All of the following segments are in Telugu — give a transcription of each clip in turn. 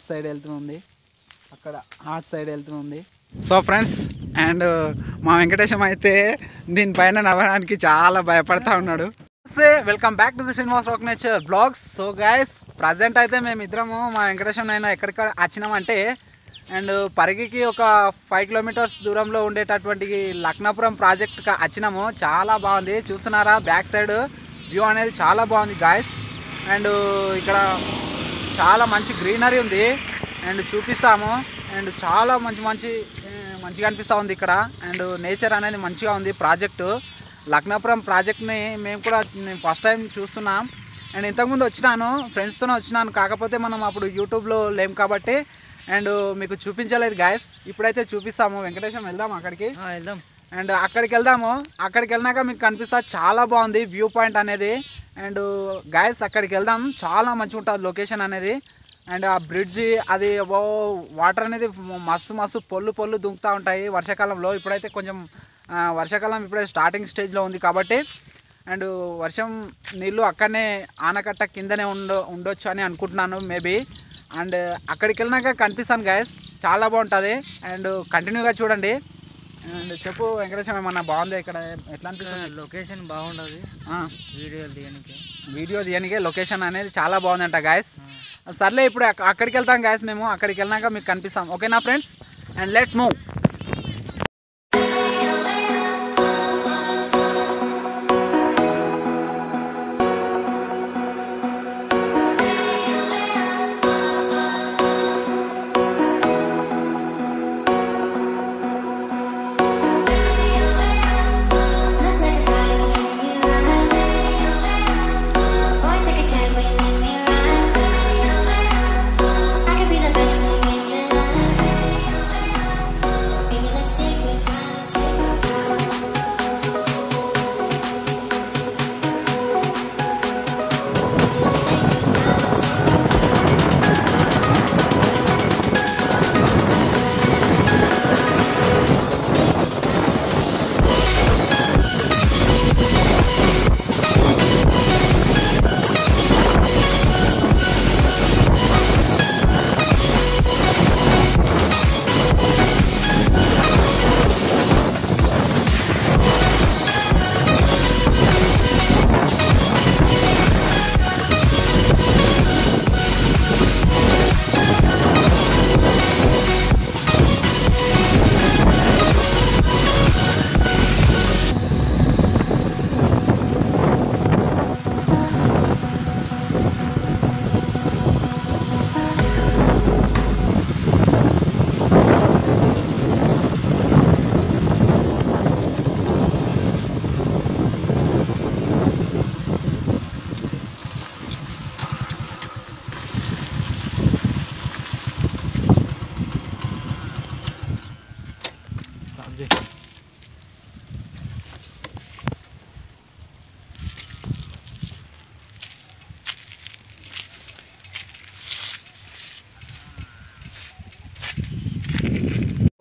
ఆర్ట్ సైడ్ వెళ్తుంది అక్కడ ఆర్ట్ సైడ్ వెళ్తుంది సో ఫ్రెండ్స్ అండ్ మా వెంకటేశం అయితే దీనిపైన నవ్వడానికి చాలా భయపడతా ఉన్నాడు. Welcome back to the Srinivas rock nature vlogs. So guys present అయితే మేము ఇద్దరము మా వెంకటేశం అయినా ఎక్కడికి వచ్చినామంటే అండ్ పరిగికి ఒక ఫైవ్ కిలోమీటర్స్ దూరంలో ఉండేటటువంటి లక్నాపురం ప్రాజెక్ట్కి వచ్చినాము. చాలా బాగుంది. చూస్తున్నారా? బ్యాక్ సైడ్ వ్యూ అనేది చాలా బాగుంది గాయస్. అండ్ ఇక్కడ చాలా మంచి గ్రీనరీ ఉంది. అండ్ చూపిస్తాము. అండ్ చాలా మంచి మంచి మంచిగా అనిపిస్తూ ఉంది ఇక్కడ. అండ్ నేచర్ అనేది మంచిగా ఉంది ప్రాజెక్టు. లక్నాపురం ప్రాజెక్ట్ని మేము కూడా ఫస్ట్ టైం చూస్తున్నాం. అండ్ ఇంతకుముందు వచ్చినాను ఫ్రెండ్స్తోనే వచ్చినాను. కాకపోతే మనం అప్పుడు యూట్యూబ్లో లేం కాబట్టి. అండ్ మీకు చూపించలేదు గాయస్ ఇప్పుడైతే చూపిస్తాము. వెంకటేశం వెళ్దాం అక్కడికి? వెళ్దాం. అండ్ అక్కడికి వెళ్దాము అక్కడికి వెళ్ళినాక మీకు కనిపిస్తా చాలా బాగుంది వ్యూ పాయింట్ అనేది. అండ్ గాయస్ అక్కడికి వెళ్దాం చాలా మంచిగా ఉంటుంది లొకేషన్ అనేది. అండ్ ఆ బ్రిడ్జి అది ఓ వాటర్ అనేది మస్తు మస్తు పొల్లు పొల్లు దుంకుతూ ఉంటాయి వర్షాకాలంలో. ఇప్పుడైతే కొంచెం వర్షాకాలం ఇప్పుడే స్టార్టింగ్ స్టేజ్లో ఉంది కాబట్టి. అండ్ వర్షం నీళ్ళు అక్కడనే ఆనకట్ట కిందనే ఉండ ఉండొచ్చు అని అనుకుంటున్నాను మేబీ అండ్ అక్కడికి వెళ్ళినాక కనిపిస్తాను గాయస్ చాలా బాగుంటుంది. అండ్ కంటిన్యూగా చూడండి. అండ్ చెప్పు వెంకటేశం ఏమన్నా బాగుంది ఇక్కడ? ఎట్లా అనిపిస్తుంది లొకేషన్ బాగుండదు. ఆ, వీడియోలు తీయడానికి వీడియో తీయనికే లొకేషన్ అనేది చాలా బాగుందంట గాయస్ సర్లే ఇప్పుడు అక్క- అక్కడికి వెళ్తాం గాయస్ మేము. అక్కడికి వెళ్ళినాక మీకు కనిపిస్తాం. ఓకేనా friends and let's move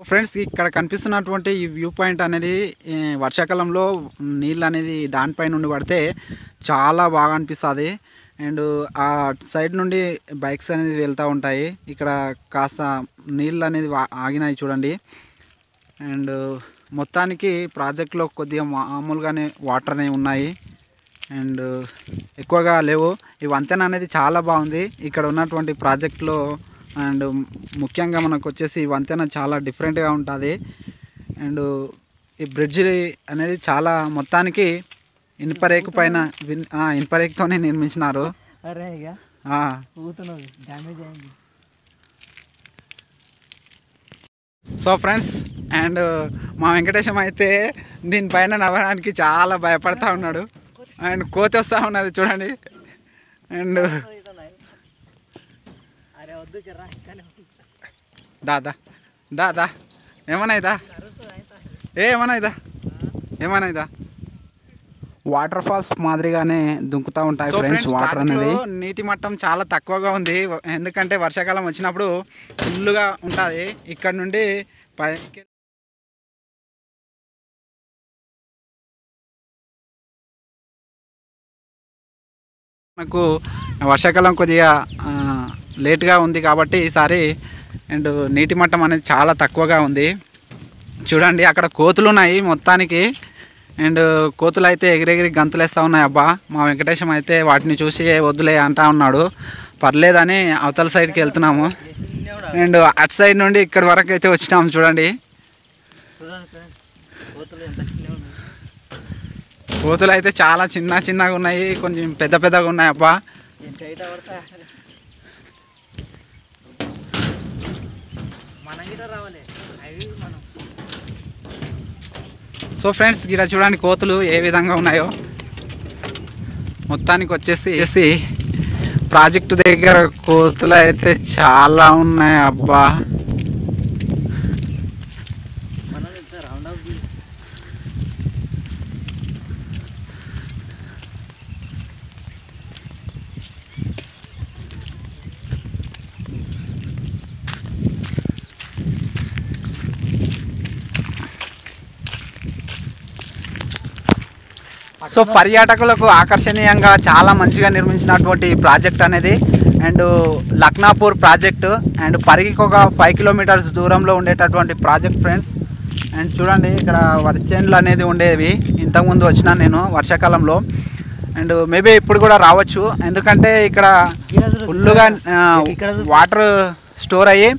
friends ఇక్కడ కనిపిస్తున్నటువంటి ఈ వ్యూ పాయింట్ అనేది వర్షాకాలంలో నీళ్ళు అనేది దానిపై నుండి పడితే చాలా బాగా అనిపిస్తుంది. అండ్ ఆ సైడ్ నుండి బైక్స్ అనేది వెళ్తూ ఉంటాయి. ఇక్కడ కాస్త నీళ్ళు అనేది ఆగినాయి చూడండి. అండ్ మొత్తానికి ప్రాజెక్ట్లో కొద్దిగా మామూలుగానే వాటర్ అనేవి ఉన్నాయి. అండ్ ఎక్కువగా లేవు. ఈ వంతెన అనేది చాలా బాగుంది. ఇక్కడ ఉన్నటువంటి ప్రాజెక్ట్లో అండ్ ముఖ్యంగా మనకు వచ్చేసి ఈ వంతెన చాలా డిఫరెంట్గా ఉంటుంది. అండ్ ఈ బ్రిడ్జ్ అనేది చాలా మొత్తానికి ఇనుపరేకు పైన ఇనుపరేకుతోనే నిర్మించినారు. సో ఫ్రెండ్స్ అండ్ మా వెంకటేశం అయితే దీనిపైన నవ్వడానికి చాలా భయపడతా ఉన్నాడు. అండ్ కోతి వస్తూ ఉన్నది చూడండి. అండ్ దాదా దాదా ఏమన్నాయిదా? ఏ ఏమన్నాయిదా? ఏమన్నాయిదా? వాటర్ ఫాల్స్ మాదిరిగానే దుంకుతూ ఉంటాయి ఫ్రెండ్స్ వాటర్ అనేది. నీటి మట్టం చాలా తక్కువగా ఉంది. ఎందుకంటే వర్షాకాలం వచ్చినప్పుడు ఫుల్గా ఉంటుంది. ఇక్కడ నుండి పైకి మనకు వర్షాకాలం కొద్దిగా లేట్గా ఉంది కాబట్టి ఈసారి అండ్ నీటి మట్టం అనేది చాలా తక్కువగా ఉంది. చూడండి అక్కడ కోతులు ఉన్నాయి మొత్తానికి. అండ్ కోతులు అయితే ఎగిరెగిరి గంతులేస్తూ ఉన్నాయి. అబ్బా మా వెంకటేశం అయితే వాటిని చూసి వద్దులే అంటా ఉన్నాడు. పర్లేదని అవతల సైడ్కి వెళ్తున్నాము. అండ్ అటు సైడ్ నుండి ఇక్కడ వరకు అయితే వచ్చినాము చూడండి. కోతులు అయితే చాలా చిన్న చిన్నగా ఉన్నాయి. కొంచెం పెద్ద పెద్దగా ఉన్నాయి అబ్బా ఎంత హైట్ పడతా మన గిట రావాలి. అవి మనం. సో ఫ్రెండ్స్ ఇక్కడ చూడండి కోతులు ఏ విధంగా ఉన్నాయో. మొత్తానికి వచ్చేసి వచ్చేసి ప్రాజెక్టు దగ్గర కోతులు అయితే చాలా ఉన్నాయి అబ్బా మనం ఎంత రౌండ్ అప్ సో పర్యాటకులకు ఆకర్షణీయంగా చాలా మంచిగా నిర్మించినటువంటి ప్రాజెక్ట్ అనేది. అండ్ లక్నాపూర్ ప్రాజెక్టు అండ్ పరిగికి ఒక ఫైవ్ కిలోమీటర్స్ దూరంలో ఉండేటటువంటి ప్రాజెక్ట్ ఫ్రెండ్స్. అండ్ చూడండి ఇక్కడ వరిచేన్లు అనేది ఉండేవి. ఇంతకుముందు వచ్చినా నేను వర్షాకాలంలో. అండ్ మేబీ ఇప్పుడు కూడా రావచ్చు. ఎందుకంటే ఇక్కడ ఫుల్గా. వాటర్ స్టోర్ అయ్యి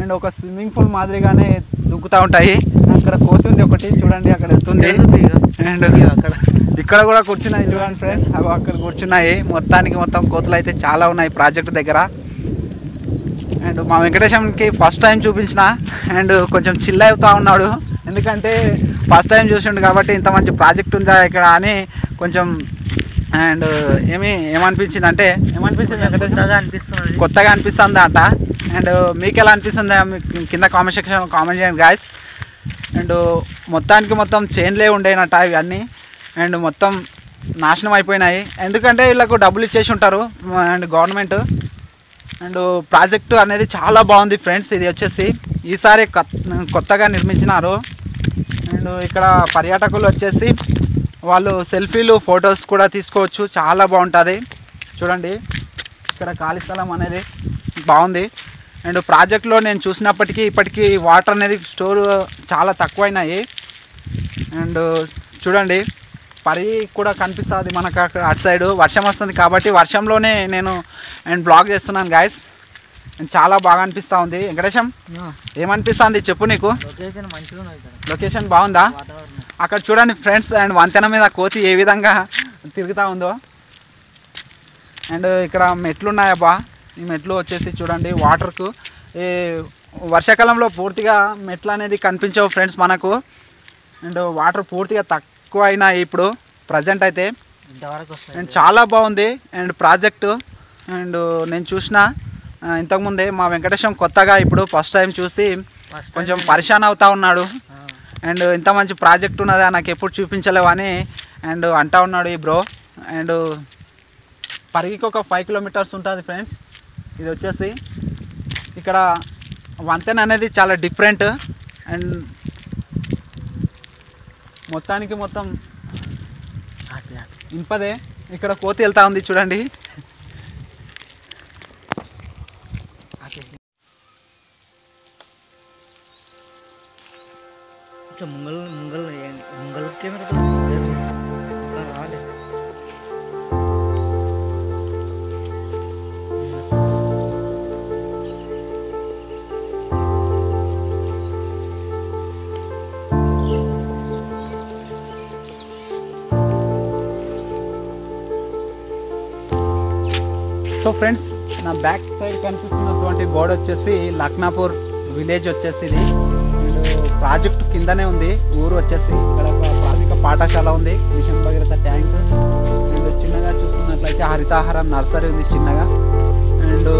అండ్ ఒక స్విమ్మింగ్ పూల్ మాదిరిగానే దుక్కుతూ ఉంటాయి. అక్కడ కోతి ఉంది ఒకటి చూడండి అక్కడ వెళ్తుంది అండ్ అక్కడ ఇక్కడ కూడా కూర్చున్నాయి చూడండి ఫ్రెండ్స్ అవి అక్కడ కూర్చున్నాయి. మొత్తానికి మొత్తం కోతులు అయితే చాలా ఉన్నాయి ప్రాజెక్ట్ దగ్గర. అండ్ మా వెంకటేశంకి ఫస్ట్ టైం చూపించిన. అండ్ కొంచెం చిల్ అవుతా ఉన్నాడు. ఎందుకంటే ఫస్ట్ టైం చూసిండు కాబట్టి ఇంత మంచి ప్రాజెక్ట్ ఉందా ఇక్కడ అని కొంచెం అండ్ ఏమి ఏమనిపించింది అంటే ఏమనిపించింది వెంకటేశం? కొత్తగా అనిపిస్తుంది. అంట అండ్ మీకు ఎలా అనిపిస్తుంది? కింద కామెంట్ సెక్షన్ కామెంట్ చేయండి గాయస్ అండ్ మొత్తానికి మొత్తం చైన్లే ఉండేనట ఇవన్నీ. అండ్ మొత్తం నాశనం అయిపోయినాయి. ఎందుకంటే వీళ్ళకు డబ్బులు ఇచ్చేసి ఉంటారు అండ్ గవర్నమెంట్. అండ్ ప్రాజెక్టు అనేది చాలా బాగుంది ఫ్రెండ్స్ ఇది వచ్చేసి ఈసారి కొత్తగా నిర్మించినారు. అండ్ ఇక్కడ పర్యాటకులు వచ్చేసి వాళ్ళు సెల్ఫీలు ఫొటోస్ కూడా తీసుకోవచ్చు చాలా బాగుంటుంది. చూడండి ఇక్కడ ఖాళీ స్థలం అనేది బాగుంది. అండ్ ప్రాజెక్ట్లో నేను చూసినప్పటికీ ఇప్పటికీ వాటర్ అనేది స్టోర్ చాలా తక్కువైనాయి. అండ్ చూడండి పరి కూడా కనిపిస్తుంది మనకు అక్కడ అటు సైడ్. వర్షం వస్తుంది కాబట్టి వర్షంలోనే నేను అండ్ బ్లాగ్ చేస్తున్నాను గాయస్ అండ్ చాలా బాగా అనిపిస్తూ ఉంది. వెంకటేశం ఏమనిపిస్తుంది చెప్పు నీకు? లొకేషన్ బాగుందా? అక్కడ చూడండి ఫ్రెండ్స్ అండ్ వంతెన మీద కోతి ఏ విధంగా తిరుగుతూ ఉందో. అండ్ ఇక్కడ మెట్లు ఉన్నాయబ్బా ఈ మెట్లు వచ్చేసి చూడండి వాటర్కు ఈ వర్షాకాలంలో పూర్తిగా మెట్లు అనేది కనిపించవు ఫ్రెండ్స్ మనకు. అండ్ వాటర్ పూర్తిగా తక్కువ అయినాయి ఇప్పుడు ప్రజెంట్ అయితే అండ్ చాలా బాగుంది. అండ్ ప్రాజెక్టు అండ్ నేను చూసిన ఇంతకుముందే మా వెంకటేశం కొత్తగా ఇప్పుడు ఫస్ట్ టైం చూసి కొంచెం పరిశాన్ అవుతా ఉన్నాడు. అండ్ ఇంత మంచి ప్రాజెక్ట్ ఉన్నదా నాకు ఎప్పుడు చూపించలేవు అని అండ్ అంటా ఉన్నాడు ఈ బ్రో అండ్ పరిగికి ఒక ఫైవ్ కిలోమీటర్స్ ఉంటుంది ఫ్రెండ్స్ ఇది వచ్చేసి ఇక్కడ వంతెన అనేది చాలా డిఫరెంట్ అండ్ మొత్తానికి మొత్తం ఇంపదే. ఇక్కడ కోతి వెళ్తా ఉంది చూడండి. ఇట్లా ముంగల్ ముంగల్ వేయండి. ముంగల్ కెమెరా సో ఫ్రెండ్స్ నా బ్యాక్ సైడ్ కనిపిస్తున్నటువంటి బోర్డు వచ్చేసి లక్నాపూర్ విలేజ్ వచ్చేసి ఇది. అండ్ ప్రాజెక్ట్ కిందనే ఉంది. ఊరు వచ్చేసి ఇక్కడ ప్రాథమిక పాఠశాల ఉంది. Machine Bhagiratha tank. అండ్ చిన్నగా చూసుకున్నట్లయితే హరితాహారం నర్సరీ ఉంది చిన్నగా. అండ్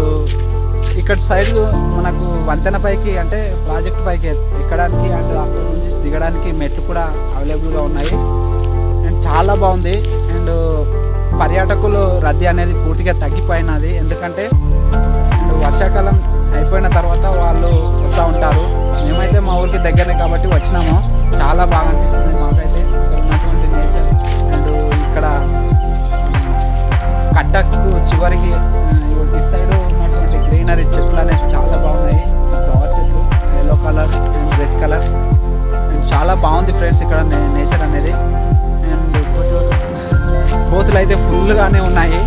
ఇక్కడ సైడ్ మనకు వంతెన పైకి అంటే ప్రాజెక్ట్ పైకి ఎక్కడానికి అండ్ అక్కడ నుంచి దిగడానికి మెట్లు కూడా అవైలబుల్గా ఉన్నాయి. అండ్ చాలా బాగుంది. అండ్ పర్యాటకులు రద్దీ అనేది పూర్తిగా తగ్గిపోయినది. ఎందుకంటే అండ్ వర్షాకాలం అయిపోయిన తర్వాత వాళ్ళు వస్తూ ఉంటారు. మేమైతే మా ఊరికి దగ్గరనే కాబట్టి వచ్చినాము. చాలా బాగా అనిపించింది మాకైతే. ఉన్నటువంటి నేచర్ అండ్ ఇక్కడ కట్టకు చివరికి ఇటు సైడ్ ఉన్నటువంటి గ్రీనరీ చెట్లు అనేది చాలా బాగున్నాయి. ఫ్లవర్ చెట్లు yellow colour and red colour and చాలా బాగుంది ఫ్రెండ్స్ ఇక్కడ నేచర్ అనేది. కోతులు అయితే ఫుల్గానే ఉన్నాయి.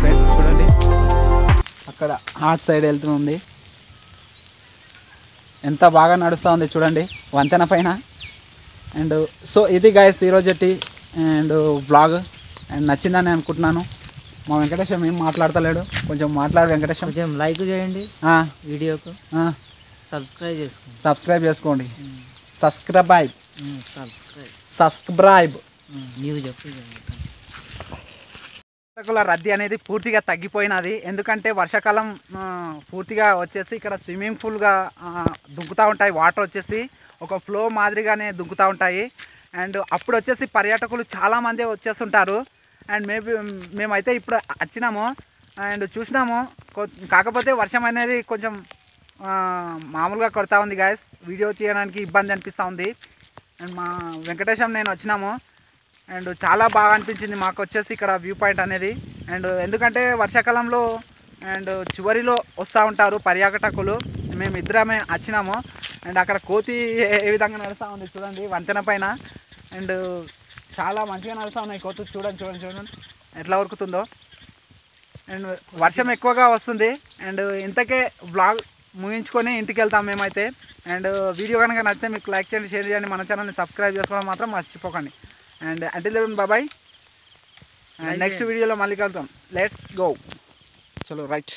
ఫ్రెండ్స్ చూడండి. అక్కడ హార్ట్ సైడ్ వెళ్తుంది. ఎంత బాగా నడుస్తూ ఉంది చూడండి వంతెన పైన. అండ్ సో ఇది గాయస్ ఈరోజటి అండ్ బ్లాగ్ అండ్ నచ్చిందని అనుకుంటున్నాను. మా వెంకటేశం ఏం మాట్లాడతలేడు. కొంచెం మాట్లాడు వెంకటేశం కొంచెం లైక్ చేయండి. వీడియోకు. సబ్స్క్రైబ్ చేసుకోండి. సబ్స్క్రైబ్ చేసుకోండి. సబ్స్క్రైబ్. సబ్స్క్రైబ్. సబ్స్క్రైబ్ రద్దీ అనేది పూర్తిగా తగ్గిపోయినది. ఎందుకంటే వర్షాకాలం పూర్తిగా వచ్చేసి ఇక్కడ స్విమ్మింగ్ పూల్గా దుంకుతూ ఉంటాయి. వాటర్ వచ్చేసి ఒక ఫ్లో మాదిరిగానే దుంకుతూ ఉంటాయి. అండ్ అప్పుడు వచ్చేసి పర్యాటకులు చాలామంది వచ్చేస్తుంటారు. అండ్ మేబీ మేమైతే ఇప్పుడు వచ్చినాము. అండ్ చూసినాము. కొ- కాకపోతే వర్షం అనేది కొంచెం మామూలుగా కొడతా ఉంది గాయస్ వీడియో తీయడానికి ఇబ్బంది అనిపిస్తూ ఉంది. అండ్ మా వెంకటేశం నేను వచ్చినాము. అండ్ చాలా బాగా అనిపించింది మాకు వచ్చేసి ఇక్కడ వ్యూ పాయింట్ అనేది. అండ్ ఎందుకంటే వర్షాకాలంలో అండ్ చివరిలో వస్తూ ఉంటారు పర్యాటకులు. మేము ఇద్దరమే వచ్చినాము. అండ్ అక్కడ కోతి ఏ- ఏ విధంగా నడుస్తూ ఉంది చూడండి వంతెన పైన. అండ్ చాలా మంచిగా నడుస్తూ ఉన్నాయి కోతులు. చూడండి చూడండి చూడండి. ఎట్లా ఉరుకుతుందో. అండ్ వర్షం ఎక్కువగా వస్తుంది. అండ్ ఇంతకే బ్లాగ్ ముగించుకొని ఇంటికి వెళ్తాం మేమైతే. అండ్ వీడియో కనుక నచ్చితే మీకు లైక్ చేయండి షేర్ చేయండి. మన ఛానల్ని సబ్స్క్రైబ్ చేసుకోవడం మాత్రం మర్చిపోకండి. అండ్ అంటే బాబాయ్ Like నెక్స్ట్ వీడియోలో మళ్ళీ కలుద్దాం. లెట్స్ గో చలో రైట్